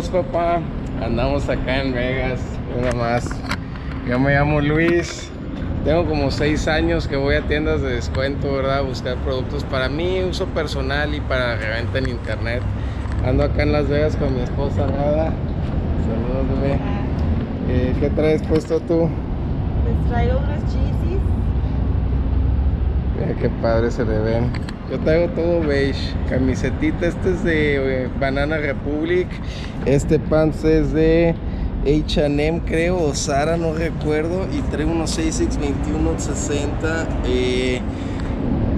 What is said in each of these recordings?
todos, papá. Andamos acá en Vegas, nada más. Yo me llamo Luis. Tengo como seis años que voy a tiendas de descuento, ¿verdad? A buscar productos para mi uso personal y para reventa en internet. Ando acá en Las Vegas con mi esposa Nada. Saludos, bebé. Eh, ¿Qué traes puesto tú? Les traigo unos cheesies. Mira qué padre se le ven. Yo traigo todo beige. Camisetita, este es de eh, Banana Republic. Este pants es de H&M creo, o Zara, no recuerdo. Y traigo unos 6621 60. Eh,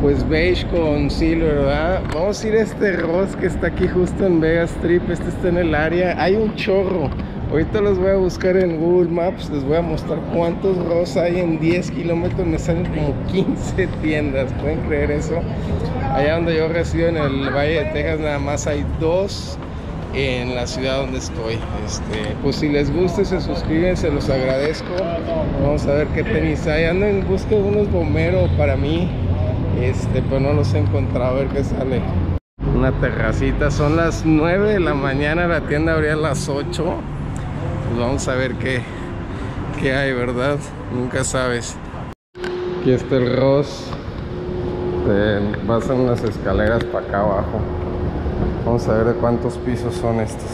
pues beige con silver, ¿verdad? Vamos a ir a este Ross que está aquí justo en Vegas Strip. Este está en el área. Hay un chorro. Ahorita los voy a buscar en Google Maps, les voy a mostrar cuántos Ross hay en 10 kilómetros, me salen como 15 tiendas, ¿pueden creer eso? Allá donde yo resido en el Valle de Texas nada más hay dos en la ciudad donde estoy. Este, pues si les gusta se suscriben, se los agradezco. Vamos a ver qué tenis hay. Ando en busca de unos bomberos para mí, este, pero no los he encontrado, a ver qué sale. Una terracita, son las 9 de la mañana, la tienda abría a las 8 pues vamos a ver qué, qué hay, ¿verdad? Nunca sabes. Aquí está el Ross. Te vas a unas escaleras para acá abajo. Vamos a ver de cuántos pisos son estos.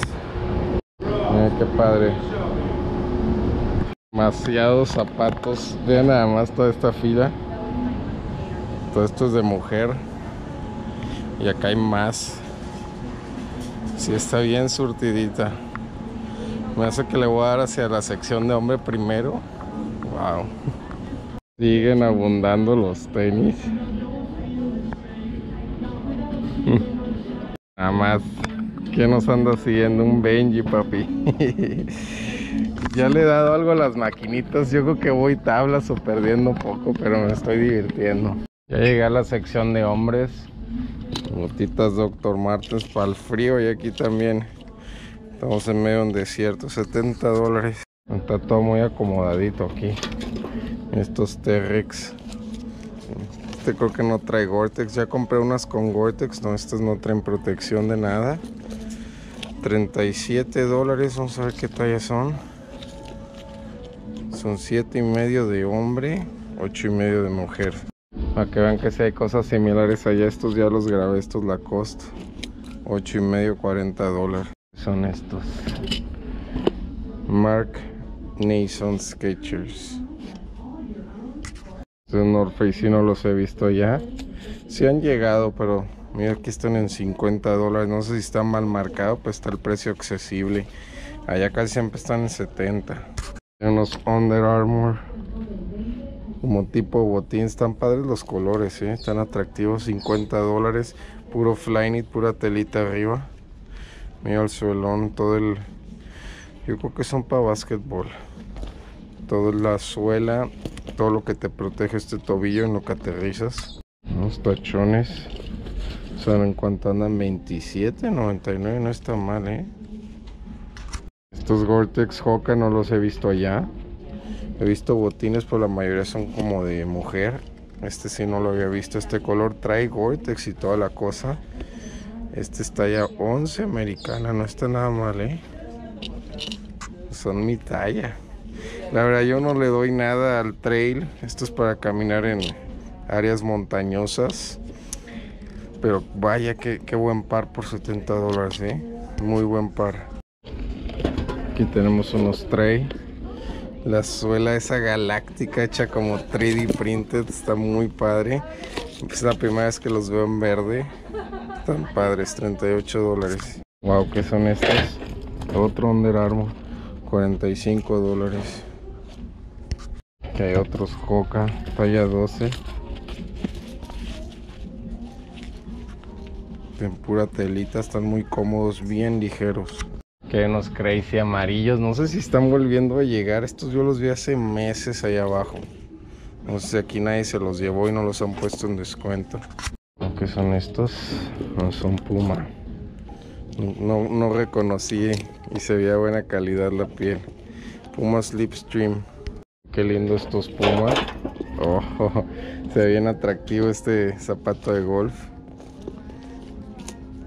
Mira qué padre. Demasiados zapatos. Vean nada más toda esta fila. Todo esto es de mujer. Y acá hay más. Sí está bien surtidita. Me hace que le voy a dar hacia la sección de hombre primero. Wow. Siguen abundando los tenis. Nada más. ¿Quién nos anda siguiendo? Un Benji, papi. ya le he dado algo a las maquinitas. Yo creo que voy tablas o perdiendo poco, pero me estoy divirtiendo. Ya llegué a la sección de hombres. Botitas Dr. Martens para el frío y aquí también Estamos en medio de un desierto, 70 dólares. Está todo muy acomodadito aquí. Estos T-Rex. Este creo que no trae Gore-Tex. Ya compré unas con Gore-Tex. No, estas no traen protección de nada. 37 dólares. Vamos a ver qué talla son. Son 7 y medio de hombre, 8 y medio de mujer. Para que vean que si hay cosas similares allá, estos ya los grabé, estos Lacoste. 8 y medio, 40 dólares son estos Mark Nason Sketchers estos North Face no los he visto ya. Si han llegado pero mira aquí están en 50 dólares. No sé si está mal marcado pues está el precio accesible. Allá casi siempre están en 70 unos Under Armour como tipo botín están padres los colores ¿eh? están atractivos 50 dólares. Puro flyknit pura telita arriba. Mira el suelón, todo el... Yo creo que son para básquetbol. Toda la suela, todo lo que te protege este tobillo en lo que aterrizas. Los tachones. Son en cuanto andan 27, 99, no está mal, ¿eh? Estos Gore-Tex Hoka no los he visto allá. He visto botines, pero la mayoría son como de mujer. Este sí no lo había visto. Este color trae Gore-Tex y toda la cosa. Este está ya 11 americana, no está nada mal, ¿eh? Son mi talla. La verdad yo no le doy nada al trail. Esto es para caminar en áreas montañosas. Pero vaya, qué buen par por 70 dólares, ¿eh? Muy buen par. Aquí tenemos unos trail. La suela esa galáctica hecha como 3D printed. Está muy padre. Es la primera vez que los veo en verde. Están padres, 38 dólares. Wow, ¿qué son estos? Otro Under Armour, 45 dólares. Aquí hay otros Coca, talla 12. En pura telita, están muy cómodos, bien ligeros. Que unos crazy amarillos, no sé si están volviendo a llegar. Estos yo los vi hace meses allá abajo. No sé si aquí nadie se los llevó y no los han puesto en descuento. ¿Qué son estos? No son Puma. No, no reconocí y se veía buena calidad la piel. Puma Slipstream. Qué lindo estos Puma. Oh, se ve bien atractivo este zapato de golf.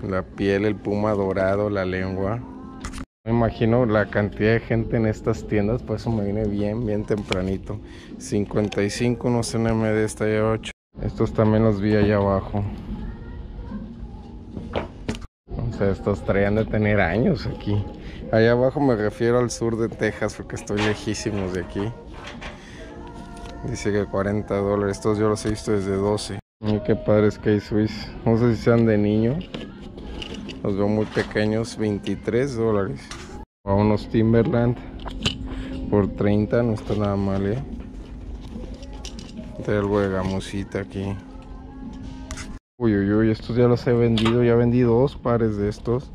La piel, el puma dorado, la lengua. Me imagino la cantidad de gente en estas tiendas, por eso me vine bien, bien tempranito. 55, unos NMD está ya 8. Estos también los vi allá abajo. Sea, estos traían de tener años aquí. Allá abajo me refiero al sur de Texas porque estoy lejísimos de aquí. Dice que 40 dólares. Estos yo los he visto desde 12. Y qué padres que hay Swiss. No sé si sean de niño. Los veo muy pequeños. 23 dólares. A unos Timberland por 30. No está nada mal, eh. Hay algo de gamusita aquí. Uy, uy, uy. Estos ya los he vendido. Ya vendí dos pares de estos.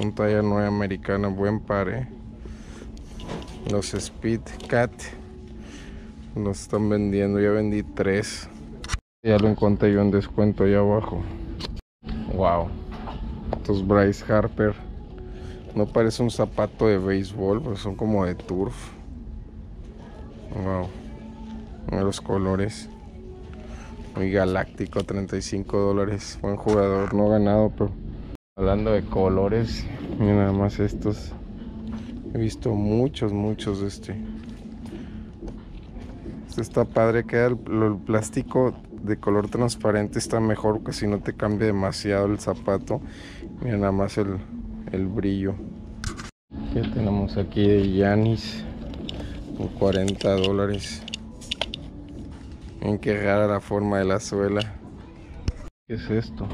Un talla nueva americana. Buen par, eh. Los Speed Cat. Los están vendiendo, ya vendí tres. Ya lo encontré yo en descuento allá abajo. Wow. Estos Bryce Harper. No parece un zapato de béisbol, pero son como de turf. Wow. Mira los colores. Muy galáctico, 35 dólares. Buen jugador, no ganado, pero hablando de colores, mira nada más estos. He visto muchos, muchos de este. Este está padre, queda el, plástico de color transparente, está mejor que si no te cambia demasiado el zapato. Mira nada más el, el brillo. ¿Qué tenemos aquí de Yanis? Por 40 dólares. Miren qué rara la forma de la suela. ¿Qué es esto?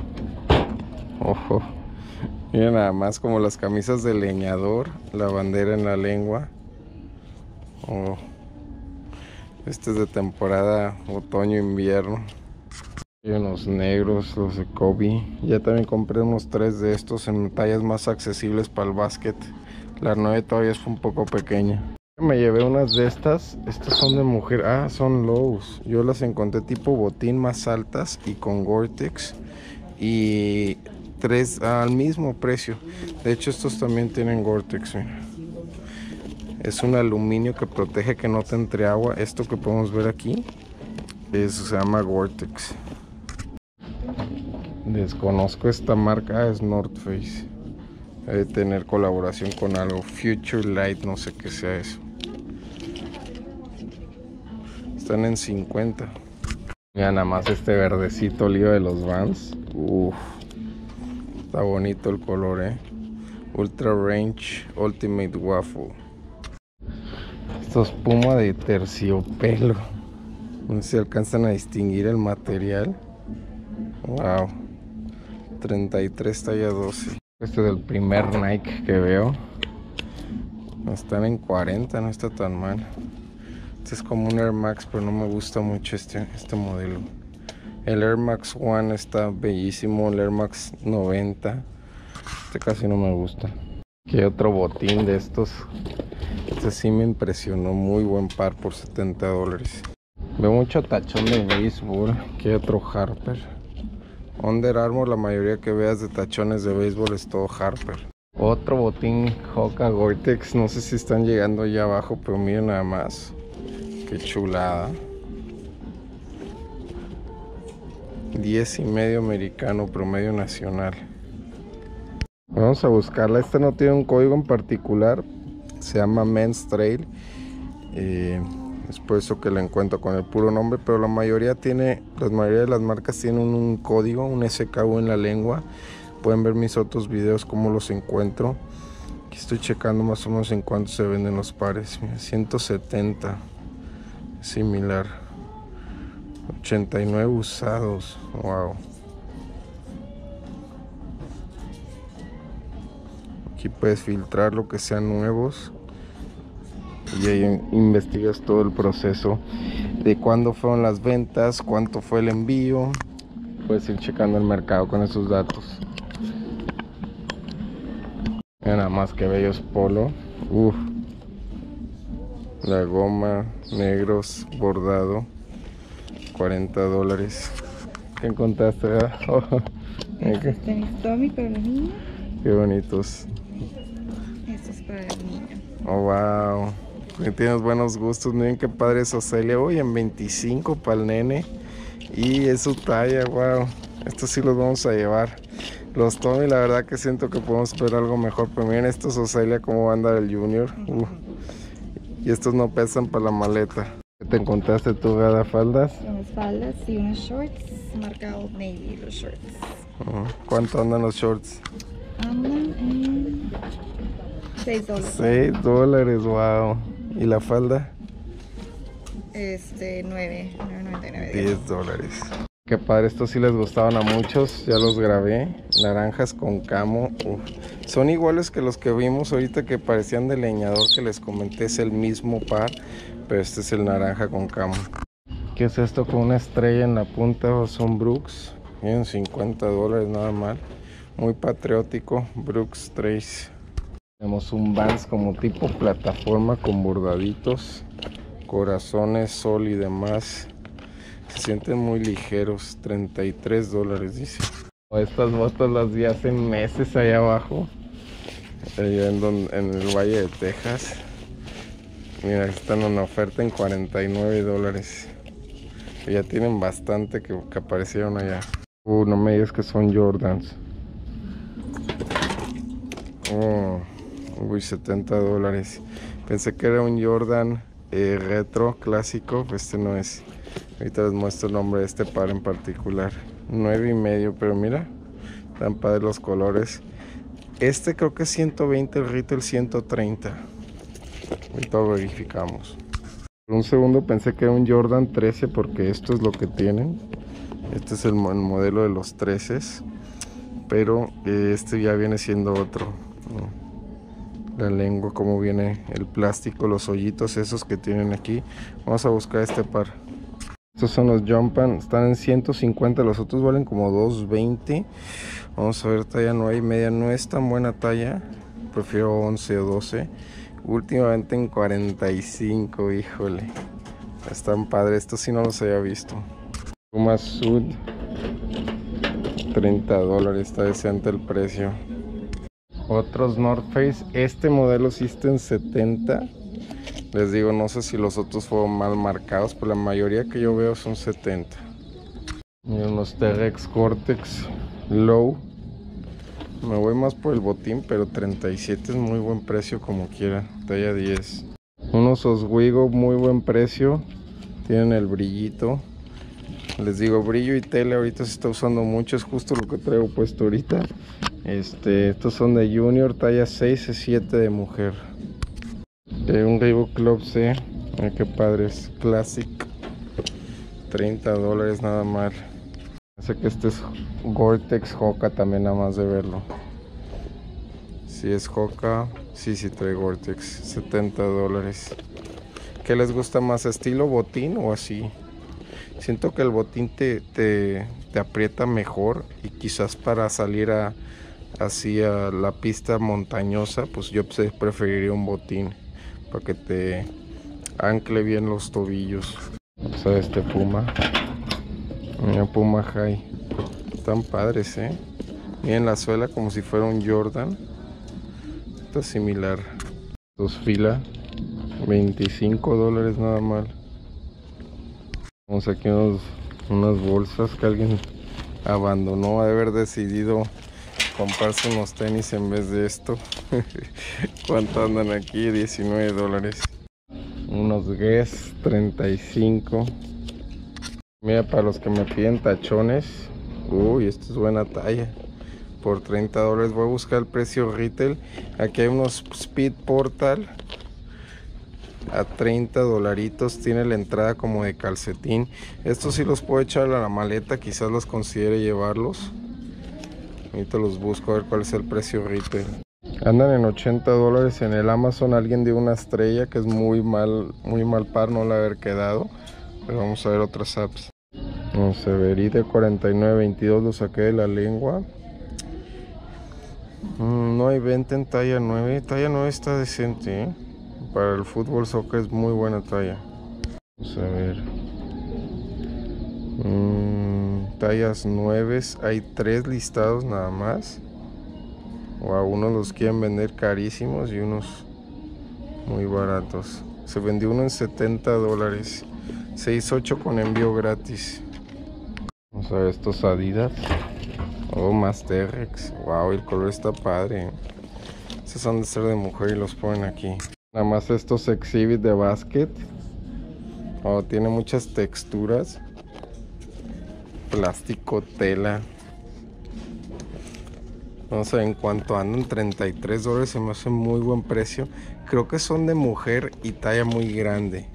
Ojo. Mira nada más como las camisas de leñador, la bandera en la lengua. Oh. Este es de temporada otoño-invierno. Hay unos negros, los de Kobe. Ya también compré unos tres de estos en tallas más accesibles para el básquet. La 9 todavía es un poco pequeña. Me llevé unas de estas. Estas son de mujer. Ah, son lows. Yo las encontré tipo botín más altas y con Gore-Tex. Y tres al mismo precio. De hecho, estos también tienen Gore-Tex. Es un aluminio que protege que no te entre agua. Esto que podemos ver aquí es, se llama Gore-Tex. Desconozco esta marca, es North Face. Debe tener colaboración con algo. Future Light, no sé qué sea eso. Están en 50. Mira nada más este verdecito lío de los Vans. Uf. Está bonito el color, eh. Ultra Range Ultimate Waffle. Esto es puma de terciopelo. No sé si alcanzan a distinguir el material. Wow. 33 talla 12. Este es el primer Nike que veo. Están en 40, no está tan mal. Este es como un Air Max, pero no me gusta mucho este, este modelo. El Air Max One está bellísimo, el Air Max 90. Este casi no me gusta. Aquí otro botín de estos. Este sí me impresionó, muy buen par por 70 dólares. Veo mucho tachón de béisbol. Aquí otro Harper. Under Armour, la mayoría que veas de tachones de béisbol es todo Harper. Otro botín Hoka Gore-Tex. No sé si están llegando allá abajo, pero miren nada más. Qué chulada. 10 y medio americano, promedio nacional. Vamos a buscarla. Esta no tiene un código en particular. Se llama Men's Trail. Eh, es por eso que la encuentro con el puro nombre. Pero la mayoría tiene, la mayoría de las marcas tienen un, código, un SKU en la lengua. Pueden ver mis otros videos cómo los encuentro. Aquí estoy checando más o menos en cuánto se venden los pares. Mira, 170. Similar. 89 usados. Wow. Aquí puedes filtrar lo que sean nuevos. Y ahí investigas todo el proceso de cuándo fueron las ventas, cuánto fue el envío. Puedes ir checando el mercado con esos datos. Nada más que bellos polo. La goma, negros, bordado. 40 dólares. ¿Qué encontraste? Oh, es tenis Tommy para los niños. qué bonitos. Esto es para el niño. Oh, wow. Tienes buenos gustos. Miren qué padre es Ocelia. Uy, en 25 para el nene. Y es su talla, wow. Estos sí los vamos a llevar. Los Tommy, la verdad que siento que podemos ver algo mejor. Pero miren estos Ocelia como va a andar el Junior. Uh. Y estos no pesan para la maleta. ¿Qué te encontraste tú, Gada? ¿Faldas? Unas faldas y unos shorts. Marca Old Navy los shorts. ¿Cuánto andan los shorts? Andan en 6 dólares. 6 dólares, wow. ¿Y la falda? Este, 9, 9.99. 10 dólares. Qué padre, estos sí les gustaban a muchos, ya los grabé. Naranjas con camo. Uf. Son iguales que los que vimos ahorita que parecían de leñador que les comenté, es el mismo par, pero este es el naranja con camo. ¿Qué es esto con una estrella en la punta? Son Brooks. Miren, 50 dólares nada mal. Muy patriótico, Brooks Trace. Tenemos un Vans como tipo plataforma con bordaditos, corazones, sol y demás. Se sienten muy ligeros, 33 dólares dice. Estas botas las vi hace meses allá abajo, allá en, don- en el Valle de Texas. Mira, están en oferta en 49 dólares. Ya tienen bastante que, que aparecieron allá. Uh, no me digas que son Jordans. Oh, uy, 70 dólares. Pensé que era un Jordan eh, retro clásico. Este no es. Ahorita les muestro el nombre de este par en particular. 9 y medio, pero mira, tan padres los colores. Este creo que es 120, el retail 130. Ahorita lo verificamos. Un segundo pensé que era un Jordan 13 porque esto es lo que tienen. Este es el, mo- el modelo de los 13. Pero eh, este ya viene siendo otro. La lengua, como viene el plástico, los hoyitos esos que tienen aquí. Vamos a buscar este par. Estos son los Jumpan, están en 150, los otros valen como 220. Vamos a ver, talla 9 y media, no es tan buena talla. Prefiero 11 o 12. Últimamente en 45, híjole. Están padres, estos sí no los había visto. Puma Sud, 30 dólares, está decente el precio. Otros North Face, este modelo sí está en 70. Les digo, no sé si los otros fueron mal marcados, pero la mayoría que yo veo son 70. Miren los T-Rex Cortex Low. Me voy más por el botín, pero 37 es muy buen precio como quiera. Talla 10. Unos Oswego, muy buen precio. Tienen el brillito. Les digo, brillo y tela ahorita se está usando mucho. Es justo lo que traigo puesto ahorita. Este, estos son de Junior, talla 6 y 7 de mujer. Eh, un Reebok Club C. Ay, qué padre es. Classic. 30 dólares nada mal. Sé que este es Gore-Tex también nada más de verlo. Si es Hoka, sí, sí trae Gore-Tex. 70 dólares. ¿Qué les gusta más? ¿Estilo botín o así? Siento que el botín te, te, te aprieta mejor y quizás para salir a, así a la pista montañosa, pues yo preferiría un botín para que te ancle bien los tobillos. Vamos a ver este Puma. Mira, Puma High. Están padres, ¿eh? Miren la suela como si fuera un Jordan. Está similar. Dos fila. 25 dólares nada mal. Vamos aquí unos, unas bolsas que alguien abandonó. Haber decidido comprarse unos tenis en vez de esto. ¿Cuánto andan aquí? 19 dólares. Unos Guess 35. Mira, para los que me piden tachones. Uy, esto es buena talla. Por 30 dólares voy a buscar el precio retail. Aquí hay unos Speed Portal. A 30 dolaritos. Tiene la entrada como de calcetín. Estos sí los puedo echar a la maleta. Quizás los considere llevarlos. Ahorita los busco a ver cuál es el precio retail. Andan en 80 dólares en el Amazon. Alguien dio una estrella que es muy mal, muy mal par, no la haber quedado. Pero vamos a ver otras apps. Vamos a ver, y de 49.22 lo saqué de la lengua. Mm, no hay venta en talla 9. Talla 9 está decente, ¿eh? Para el fútbol soccer es muy buena talla. Vamos a ver. Mm, tallas 9, hay 3 listados nada más. O a unos los quieren vender carísimos y unos muy baratos. Se vendió uno en 70 dólares. 6.8 con envío gratis. Vamos a ver estos Adidas. Oh, más. Wow, el color está padre. Estos son de ser de mujer y los ponen aquí. Nada más estos exhibit de basket. Oh, tiene muchas texturas. Plástico, tela. No sé en cuánto andan, 33 dólares se me hace muy buen precio. Creo que son de mujer y talla muy grande.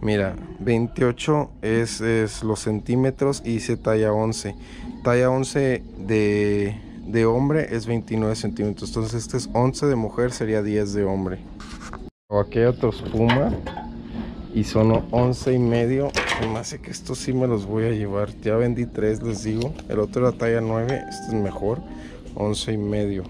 Mira, 28 es, es los centímetros y dice talla 11. Talla 11 de, de hombre es 29 centímetros. Entonces este es 11 de mujer, sería 10 de hombre. O aquí hay otros Puma y son 11 y medio. Me hace que estos sí me los voy a llevar. Ya vendí 3, les digo. El otro era talla 9, este es mejor. 11 y medio.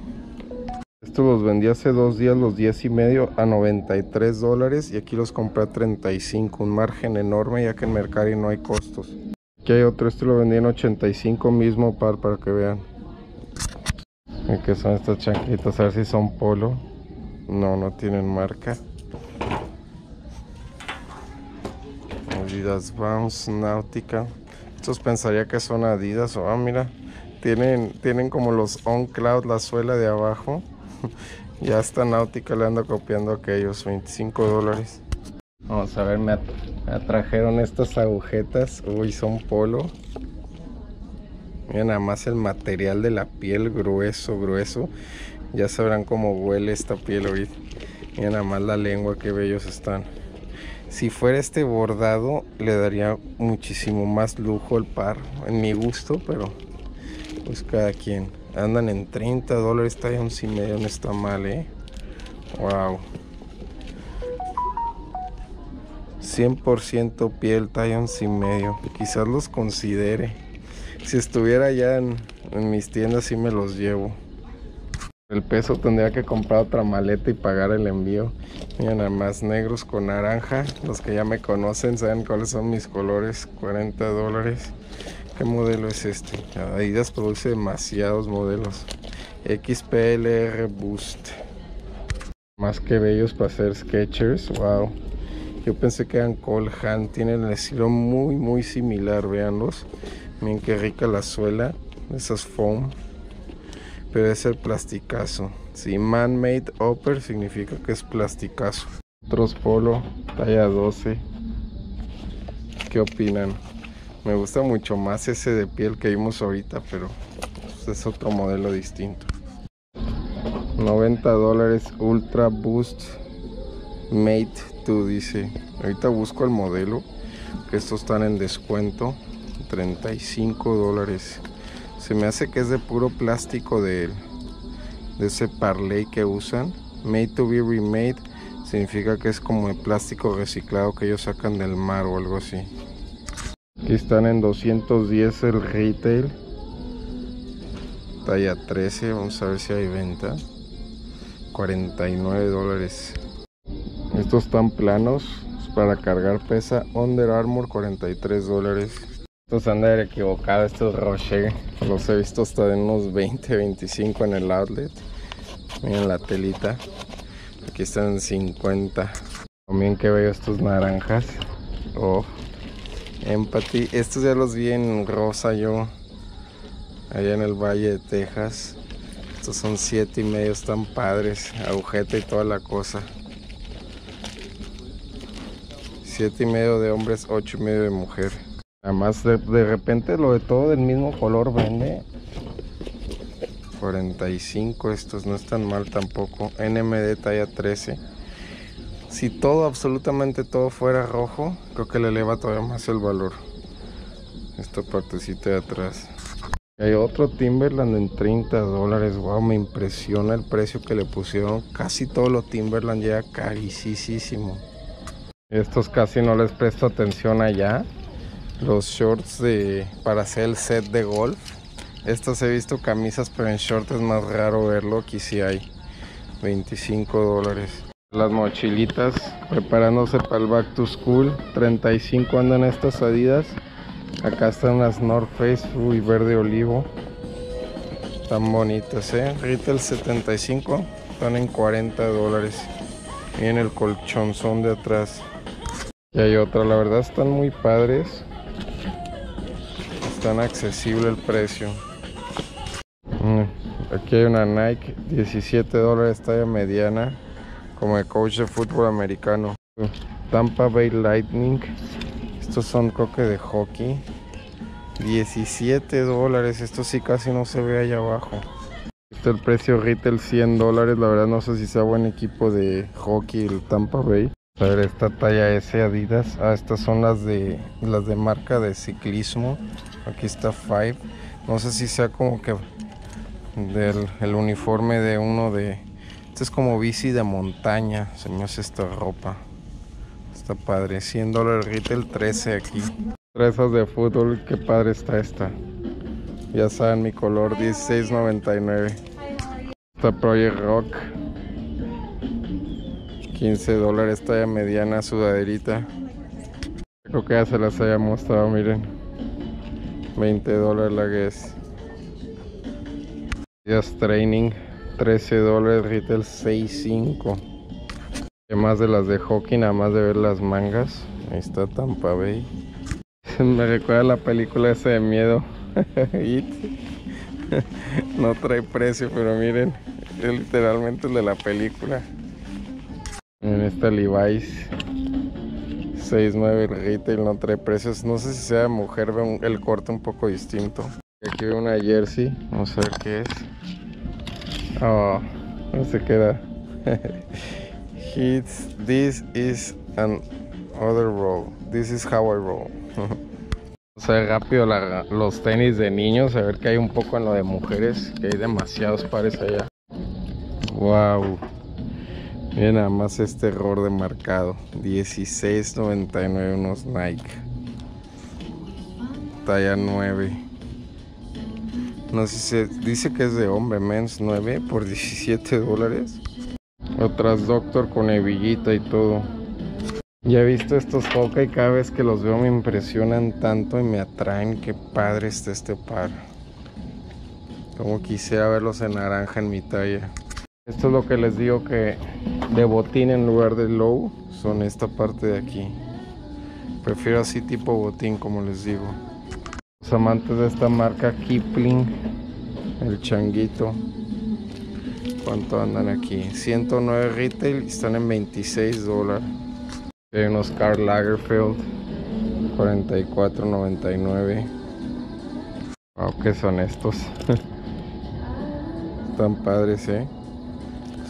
Estos los vendí hace dos días, los 10 y medio, a 93 dólares. Y aquí los compré a 35. Un margen enorme ya que en Mercari no hay costos. Aquí hay otro, este lo vendí en 85 mismo par para que vean. ¿Y qué son estas chanquitas? A ver si son polo. No, no tienen marca. Adidas Bounce Náutica. Estos pensaría que son Adidas o ah, mira. Tienen, tienen como los On Cloud, la suela de abajo. ya esta náutica le ando copiando aquellos 25 dólares. Vamos a ver, me, atrajeron estas agujetas. Uy, son polo. Miren nada más el material de la piel grueso, grueso. Ya sabrán cómo huele esta piel hoy. Miren nada más la lengua, qué bellos están. Si fuera este bordado, le daría muchísimo más lujo el par, en mi gusto, pero pues cada quien. Andan en 30 dólares, talla 11 y medio, no está mal, ¿eh? Wow. 100% piel, talla 11 y medio. Quizás los considere. Si estuviera ya en, en mis tiendas, sí me los llevo. El peso tendría que comprar otra maleta y pagar el envío. Miren, nada más negros con naranja. Los que ya me conocen saben cuáles son mis colores. 40 dólares. ¿Qué modelo es este? Adidas produce demasiados modelos. XPLR Boost. Más que bellos para hacer sketchers. Wow. Yo pensé que eran Cole Hand. Tienen el estilo muy, muy similar. Veanlos. Miren qué rica la suela. Esas foam. Pero es el plasticazo. Si man-made upper significa que es plasticazo. Otros polo, talla 12. ¿Qué opinan? Me gusta mucho más ese de piel que vimos ahorita, pero pues, es otro modelo distinto. 90 dólares Ultra Boost Mate 2 dice. Ahorita busco el modelo, que estos están en descuento. 35 dólares. Se me hace que es de puro plástico de, de ese parley que usan. Made to be remade significa que es como el plástico reciclado que ellos sacan del mar o algo así. Aquí están en 210 el retail. Talla 13. Vamos a ver si hay venta. 49 dólares. Estos están planos. Para cargar pesa Under Armour 43 dólares. Estos haber equivocado. Estos Rocher. Los he visto hasta de unos 20, 25 en el outlet. Miren la telita. Aquí están en 50. También que veo estos naranjas. Oh. Empathy. Estos ya los vi en rosa yo. Allá en el Valle de Texas. Estos son siete y medio, están padres. Agujeta y toda la cosa. Siete y medio de hombres, ocho y medio de mujer. Además de, de repente lo de todo del mismo color vende. 45 estos no están mal tampoco. NMD talla 13. Si todo, absolutamente todo fuera rojo, creo que le eleva todavía más el valor. Esta partecita de atrás. Hay otro Timberland en 30 dólares. Wow, me impresiona el precio que le pusieron. Casi todo lo Timberland llega carísimo. Estos casi no les presto atención allá. Los shorts de para hacer el set de golf. Estos he visto camisas, pero en shorts es más raro verlo. Aquí sí hay. 25 dólares. Las mochilitas preparándose para el back to school. 35 andan estas adidas. Acá están las North Face, uy, verde olivo. Están bonitas, eh. Retail 75, están en 40 dólares. Miren el colchonzón de atrás. Y hay otra, la verdad están muy padres. Están accesible el precio. Aquí hay una Nike, 17 dólares, talla mediana, como de coach de fútbol americano. Tampa Bay Lightning, estos son coque de hockey, 17 dólares, esto sí casi no se ve allá abajo. Este el precio retail 100 dólares, la verdad no sé si sea buen equipo de hockey el Tampa Bay. A ver, esta talla S Adidas. Ah, estas son las de las de marca de ciclismo. Aquí está Five. No sé si sea como que del el uniforme de uno de. Este es como bici de montaña. Se me hace esta ropa. Está padre. 100 dólares retail, 13 aquí. Tresas de fútbol. Qué padre está esta. Ya saben mi color, 16.99. Esta Project Rock. 15 dólares, talla mediana, sudaderita. Creo que ya se las haya mostrado, miren. 20 dólares la Guess. Días Training, 13 dólares, retail 6.5. Además de las de hockey, nada más de ver las mangas. Ahí está Tampa Bay. Me recuerda la película esa de miedo. No trae precio, pero miren, es literalmente el de la película. En esta Levi's 6.9 retail no trae precios. No sé si sea mujer, ve el corte un poco distinto. Aquí veo una jersey, vamos a ver qué es. Oh, no se queda. Hits, this is an other roll. This is how I roll. Vamos a ver rápido los tenis de niños, a ver que hay un poco en lo de mujeres, que hay demasiados pares allá. Wow. Miren nada más este error de marcado. 16.99 unos Nike. Talla 9. No sé si dice que es de hombre, mens 9 por 17 dólares. Otras Doctor con hebillita y todo. Ya he visto estos Hoka y cada vez que los veo me impresionan tanto y me atraen. Qué padre está este par. Como quisiera verlos en naranja en mi talla. Esto es lo que les digo que de botín en lugar de low son esta parte de aquí. Prefiero así tipo botín como les digo. Los amantes de esta marca Kipling, el changuito. ¿Cuánto andan aquí? 109 retail y están en 26 dólares. Hay unos Karl Lagerfeld 44.99. Wow, ¿qué son estos? Están padres, ¿eh?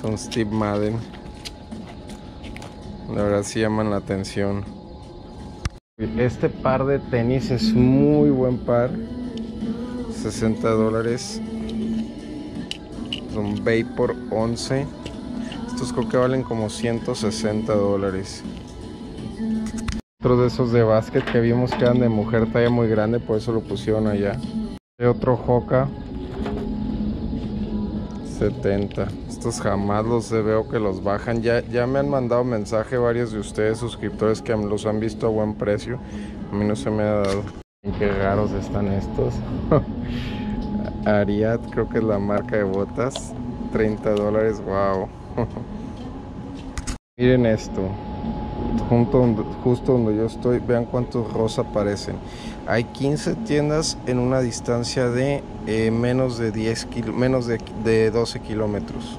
Son Steve Madden. La verdad sí llaman la atención. Este par de tenis es muy buen par. 60 dólares. Son Vapor 11. Estos creo que valen como 160 dólares. Otro de esos de básquet que vimos que eran de mujer talla muy grande, por eso lo pusieron allá. Otro Hoka 70. Estos jamás los veo que los bajan. Ya, ya me han mandado mensaje varios de ustedes, suscriptores, que los han visto a buen precio. A mí no se me ha dado. Qué raros están estos. Ariat, creo que es la marca de botas. 30 dólares, wow. Miren esto. Junto donde, justo donde yo estoy, vean cuántos rosa aparecen. Hay 15 tiendas en una distancia de eh, menos de 10 menos de, de 12 kilómetros.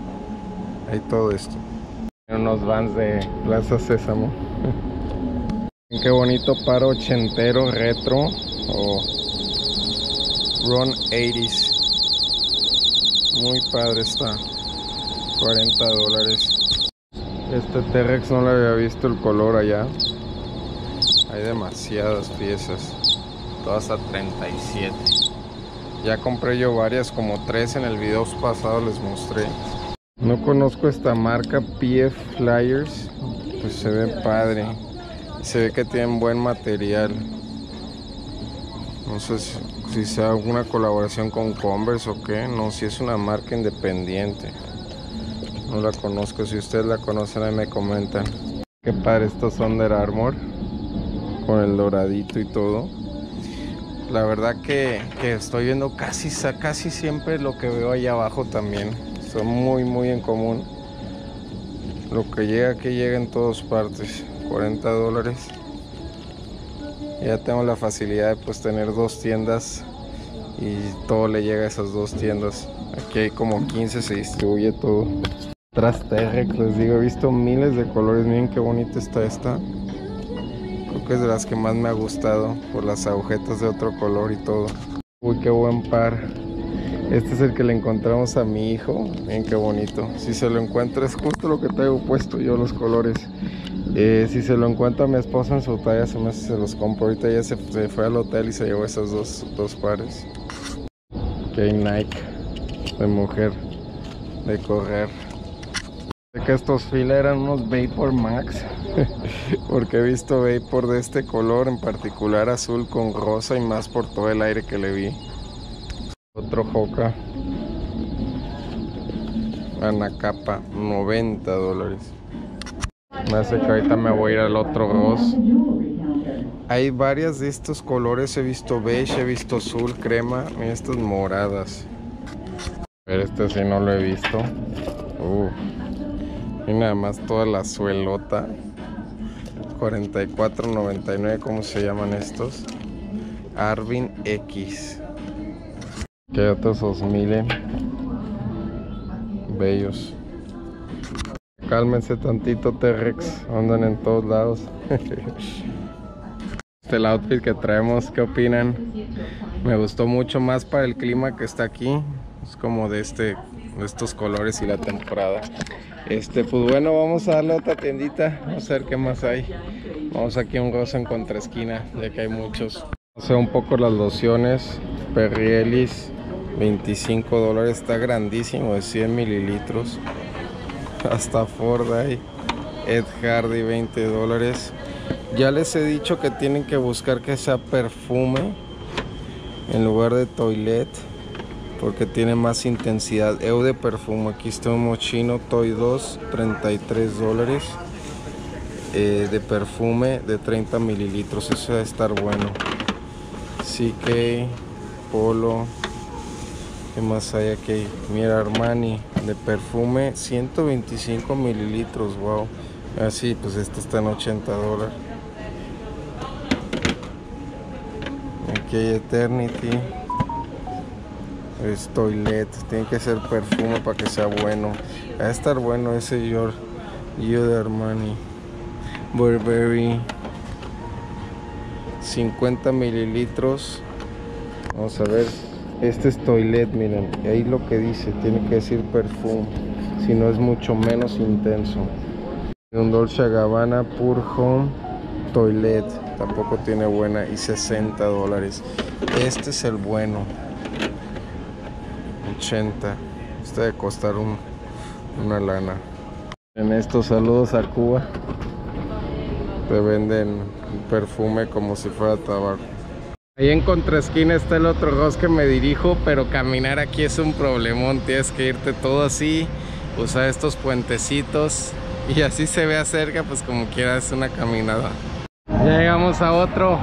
Hay todo esto. Unos vans de Plaza Sésamo. Qué bonito paro ochentero retro o Run 80s. Muy padre está. 40 dólares. Este T-Rex no le había visto el color allá. Hay demasiadas piezas. Todas a 37. Ya compré yo varias, como tres en el video pasado les mostré. No conozco esta marca PF Flyers. Pues se ve padre. Se ve que tienen buen material. No sé si, si sea alguna colaboración con Converse o qué. No, si es una marca independiente. No la conozco. Si ustedes la conocen, ahí me comentan. Qué padre estos Under Armour. Con el doradito y todo. La verdad que, que estoy viendo casi, casi siempre lo que veo allá abajo también. Son muy, muy en común. Lo que llega aquí llega en todas partes. 40 dólares. Ya tengo la facilidad de pues tener dos tiendas y todo le llega a esas dos tiendas. Aquí hay como 15, se distribuye todo. Tras T-Rex, les digo, he visto miles de colores. Miren qué bonita está esta. Creo que es de las que más me ha gustado por las agujetas de otro color y todo. Uy, qué buen par. Este es el que le encontramos a mi hijo. Miren qué bonito. Si se lo encuentra es justo lo que traigo puesto yo los colores. Eh, si se lo encuentra a mi esposa en su talla, se me hace se los compro. Ahorita ya se, se, fue al hotel y se llevó esos dos, dos pares. Ok, Nike de mujer de correr. Que estos fila eran unos Vapor Max. porque he visto Vapor de este color, en particular azul con rosa y más por todo el aire que le vi. Otro Hoka. Anacapa, 90 dólares. Me hace que ahorita me voy a ir al otro Ross. Hay varias de estos colores. He visto beige, he visto azul, crema. Mira estas moradas. Pero este sí no lo he visto. Uh. Y nada más toda la suelota. 44.99, ¿cómo se llaman estos? Arvin X. Que otros osmilen. Bellos. Cálmense tantito, T-Rex. Andan en todos lados. este el outfit que traemos, ¿qué opinan? Me gustó mucho más para el clima que está aquí. Es como de este estos colores y la temporada. Este, pues bueno, vamos a darle otra tiendita. Vamos a ver qué más hay. Vamos aquí a un rosa en contraesquina, ya que hay muchos. Vamos a ver un poco las lociones. Perrielis, 25 dólares. Está grandísimo, de 100 mililitros. Hasta Ford hay. Ed Hardy, 20 dólares. Ya les he dicho que tienen que buscar que sea perfume en lugar de toilet porque tiene más intensidad. Eu de perfume, aquí está un mochino Toy 2, 33 dólares. Eh, de perfume de 30 mililitros, eso debe estar bueno. CK, Polo, ¿qué más hay aquí? Mira, Armani de perfume 125 mililitros, wow. Así, pues este está en 80 dólares. Aquí hay Eternity es toilet, tiene que ser perfume para que sea bueno. Va a estar bueno ese Yor, yo de Armani. Burberry, 50 mililitros. Vamos a ver, este es toilet, miren, ahí lo que dice, tiene que decir perfume, si no es mucho menos intenso. Un Dolce Gabbana Pure Home Toilet, tampoco tiene buena, y 60 dólares. Este es el bueno. 80 este de costar un, una lana. En estos saludos a Cuba. Te venden perfume como si fuera tabaco. Ahí en contraesquina está el otro Ross que me dirijo pero caminar aquí es un problemón. Tienes que irte todo así usar estos puentecitos y así se ve acerca pues como quieras una caminada. Ya llegamos a otro.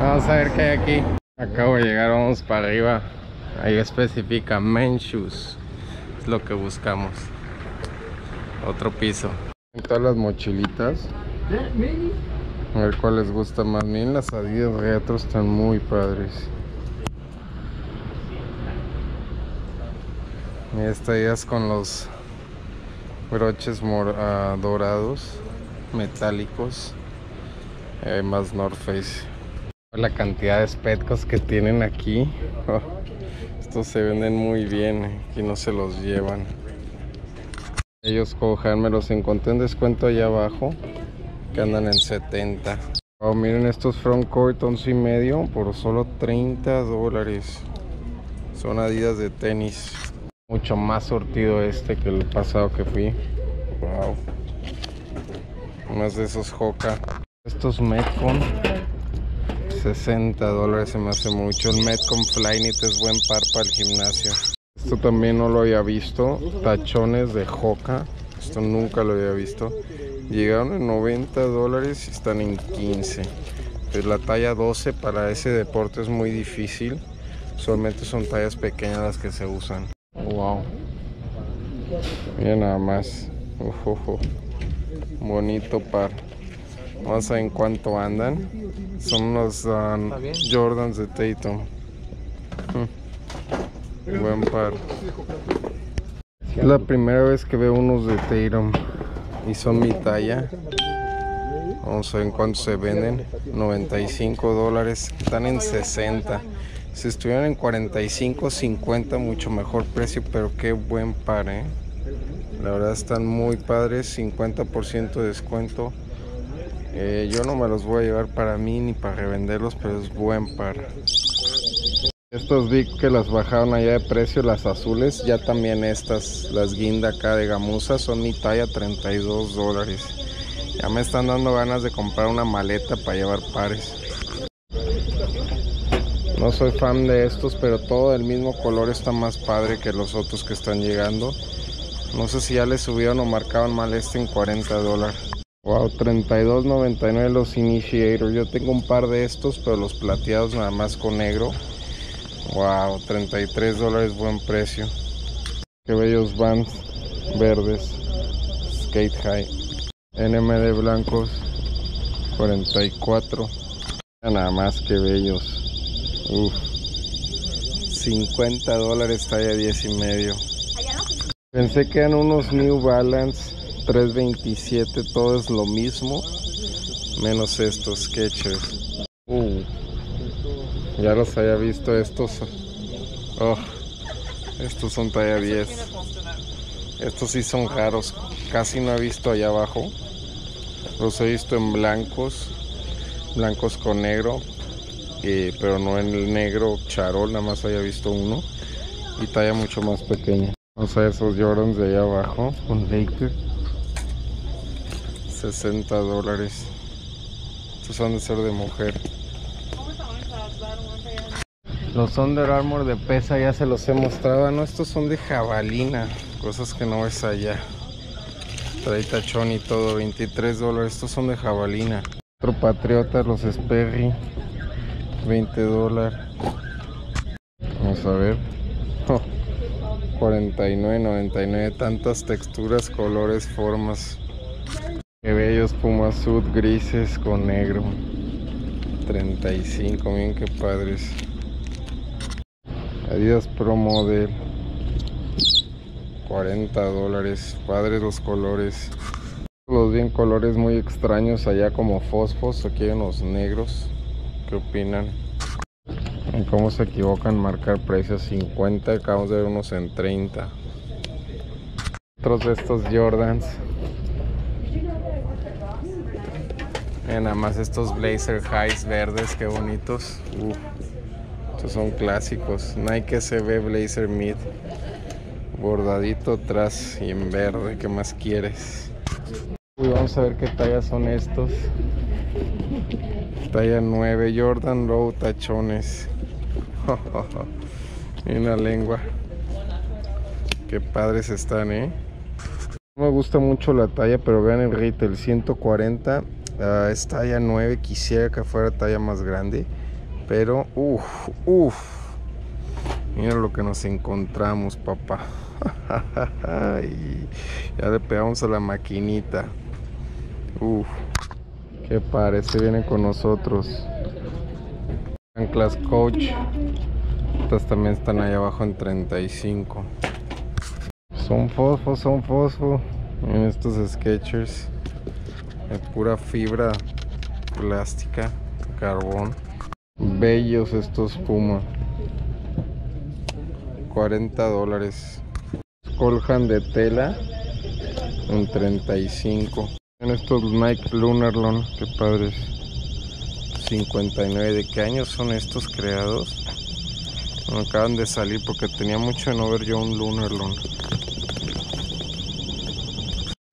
Vamos a ver qué hay aquí. Acabo de llegar vamos para arriba Ahí especifica men's shoes. Es lo que buscamos. Otro piso. Todas las mochilitas. A ver cuál les gusta más. Miren las Adidas Retro están muy padres. Y esta con los broches uh, dorados, metálicos. Más North Face. La cantidad de spetcos que tienen aquí. Oh. Estos se venden muy bien, aquí no se los llevan. Ellos cojan, me los encontré en descuento allá abajo, que andan en 70. Oh, miren estos front court 11 y medio por solo 30 dólares. Son adidas de tenis. Mucho más sortido este que el pasado que fui. Wow. Más de esos Hoka. Estos Metcon 60 dólares se me hace mucho. El Metcon Flyknit es buen par para el gimnasio. Esto también no lo había visto. Tachones de Hoka. Esto nunca lo había visto. Llegaron en 90 dólares y están en 15. Pues la talla 12 para ese deporte es muy difícil. Solamente son tallas pequeñas las que se usan. Wow. Mira nada más. Bonito par. Vamos a ver en cuánto andan. Son unos um, Jordans de Tatum. Hmm. Buen par. Es la primera vez que veo unos de Tatum y son mi talla. Vamos a ver en cuánto se venden. 95 dólares. Están en 60. Si estuvieran en 45, 50, mucho mejor precio, pero qué buen par, ¿eh? La verdad están muy padres, 50% de descuento. Eh, yo no me los voy a llevar para mí ni para revenderlos, pero es buen par. Estos vi que las bajaron allá de precio, las azules. Ya también estas, las guinda acá de gamuza, son mi talla 32 dólares. Ya me están dando ganas de comprar una maleta para llevar pares. No soy fan de estos, pero todo el mismo color está más padre que los otros que están llegando. No sé si ya les subieron o marcaban mal este en 40 dólares. Wow, 32.99 los Initiator. Yo tengo un par de estos, pero los plateados nada más con negro. Wow, 33 dólares, buen precio. Qué bellos vans verdes. Skate High. NMD blancos, 44. Nada más que bellos. Uf. 50 dólares talla 10 y medio. Pensé que eran unos New Balance 327, todo es lo mismo. Menos estos sketches. Uh. Ya los había visto estos. Oh. Estos son talla 10. Estos sí son caros. Casi no he visto allá abajo. Los he visto en blancos. Blancos con negro pero no en el negro charol, nada más había visto uno y talla mucho más pequeña. Vamos a esos Jordans de allá abajo con Laker. 60 dólares. Estos son de ser de mujer. Los Under Armour de pesa ya se los he mostrado. No, estos son de jabalina. Cosas que no ves allá. Trae tachón y todo. 23 dólares. Estos son de jabalina. Otro Patriota, los Sperry. 20 dólares vamos a ver 49.99 tantas texturas colores formas que bellos puma sud grises con negro 35 miren qué padres Adidas Pro Model 40 dólares padres los colores los bien colores muy extraños allá como fosfos aquí hay unos negros ¿Qué opinan? ¿Cómo se equivocan marcar precios 50? Acabamos de ver unos en 30. Otros de estos Jordans. Miren nada más estos Blazer Highs verdes, qué bonitos. estos son clásicos. Nike ve Blazer Mid. Bordadito atrás y en verde, ¿qué más quieres? vamos a ver qué tallas son estos. Talla 9 Jordan Low tachones. y una lengua. Qué padres están, ¿eh? No me gusta mucho la talla, pero vean el retail 140. Ah, es talla 9. Quisiera que fuera talla más grande. Pero, uff, uff. Mira lo que nos encontramos, papá. ya le pegamos a la maquinita. Uff. Que parece viene con nosotros. Class Coach. Estas también están ahí abajo en 35. Son fosfo, son fosfo. En estos sketchers. Pura fibra plástica, carbón. Bellos estos Puma. 40 dólares. Colhan de tela en 35 estos Nike Lunarlon, qué padres. 59, ¿de qué años son estos creados? Me acaban de salir porque tenía mucho de no ver yo un Lunarlon.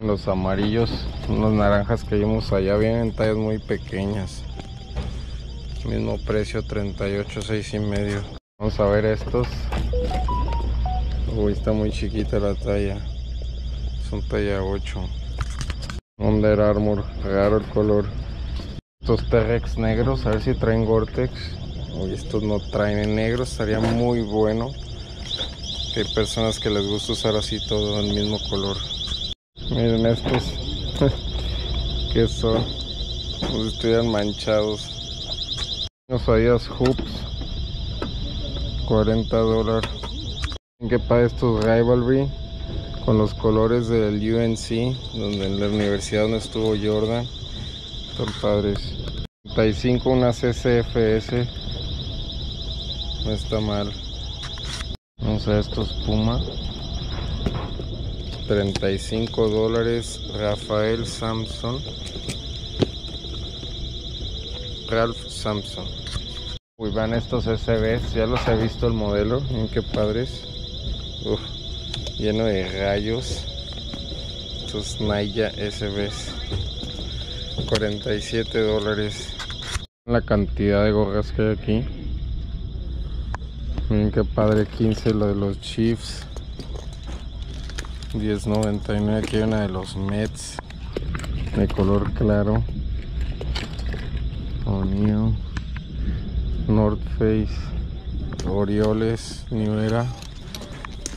Los amarillos, unos naranjas que vimos allá vienen en tallas muy pequeñas. Mismo precio, 38, 6 y medio. Vamos a ver estos. Uy, está muy chiquita la talla. Son talla 8. Under Armour, agarro el color. Estos T-Rex negros, a ver si traen Gore-Tex. Uy, estos no traen en negro, estaría muy bueno. hay personas que les gusta usar así todo el mismo color. Miren estos, que son, como si estuvieran manchados. Unos Adidas Hoops, 40 dólares. Qué estos Rivalry con los colores del UNC, donde en la universidad donde estuvo Jordan. Están padres. 35 una CCFS. No está mal. Vamos a estos Puma. 35 dólares. Rafael Samson. Ralph Samson. Uy, van estos SBs. Ya los he visto el modelo. Miren qué padres. Uf, lleno de rayos. Estos Naya SBs. 47 dólares. La cantidad de gorras que hay aquí. Miren qué padre. 15 lo de los Chiefs. 10.99 aquí hay una de los Mets de color claro. O'Neill North Face Orioles New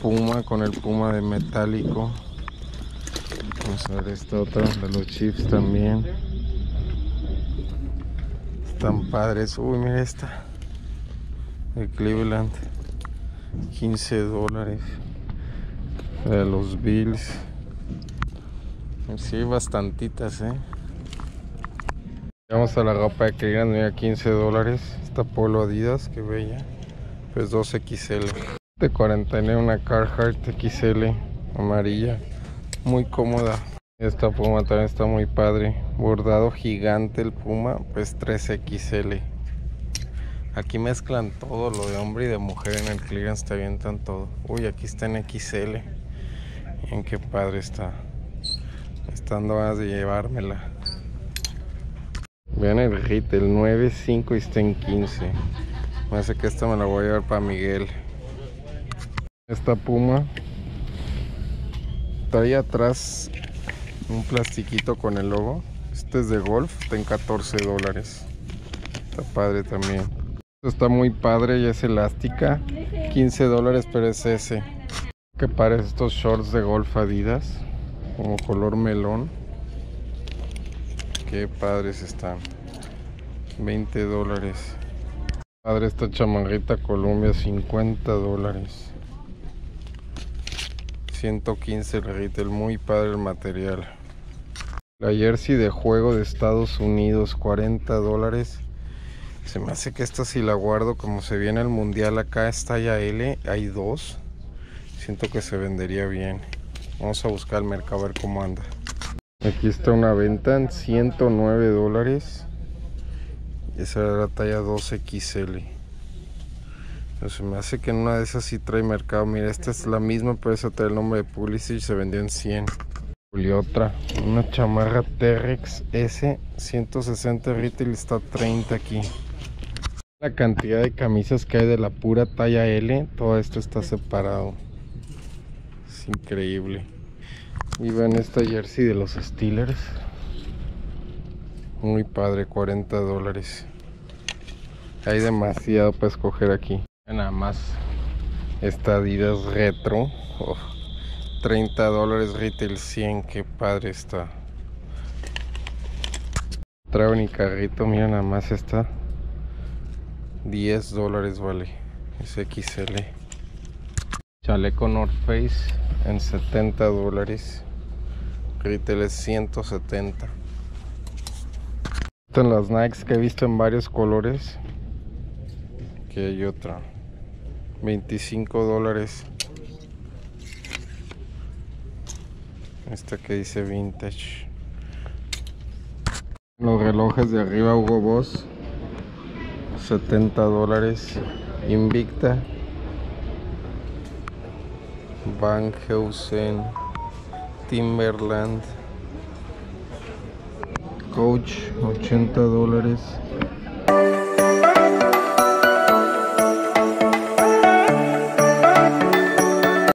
Puma con el Puma de metálico. Vamos a ver esta otra de los Chiefs también. Están padres. Uy mira esta de Cleveland. 15 dólares de los Bills. Sí, bastantitas, eh. Vamos a la ropa de Cleveland, mira 15 dólares. Esta polo Adidas, que bella. Pues 2 XL. De 49 una Carhartt XL amarilla. Muy cómoda. Esta puma también está muy padre. Bordado gigante el puma, pues 3 XL. Aquí mezclan todo, lo de hombre y de mujer en el clearance te avientan todo. Uy, aquí está en XL. Miren qué padre está. Estando ganas de llevármela. Vean el hit, el 9.5 y está en 15. Me hace que esta me la voy a llevar para Miguel. Esta puma trae atrás un plastiquito con el logo. Este es de golf, está en 14 dólares. Está padre también. Está muy padre y es elástica. 15 dólares, pero es ese. Que parece estos shorts de golf Adidas. Como color melón. Qué padres están. 20 dólares. Padre esta chamarrita Columbia, 50 dólares. 115 el retail, muy padre el material. La jersey de juego de Estados Unidos, 40 dólares. Se me hace que esta si la guardo como se viene el mundial acá está ya L, hay dos. Siento que se vendería bien. Vamos a buscar el mercado a ver cómo anda. Aquí está una venta en 109 dólares. Esa era la talla 2XL. Se me hace que en una de esas sí trae mercado. Mira, esta es la misma, pero esa trae el nombre de Pulisic. Se vendió en 100. Y otra, una chamarra T-Rex S 160 retail está 30 aquí. La cantidad de camisas que hay de la pura talla L, todo esto está separado. Increíble. Y esta jersey de los Steelers. Muy padre, 40 dólares. Hay demasiado para escoger aquí. Nada más esta Adidas Retro. Oh, 30 dólares retail 100. Qué padre está. Traigo mi carrito. Mira nada más esta. 10 dólares vale. Es XL. Chaleco North Face en 70 dólares. Retail es 170. Están las Nikes que he visto en varios colores. Aquí hay otra. 25 dólares. Esta que dice vintage. Los relojes de arriba Hugo Boss. 70 dólares. Invicta. Van Heusen. Timberland. Coach 80 dólares.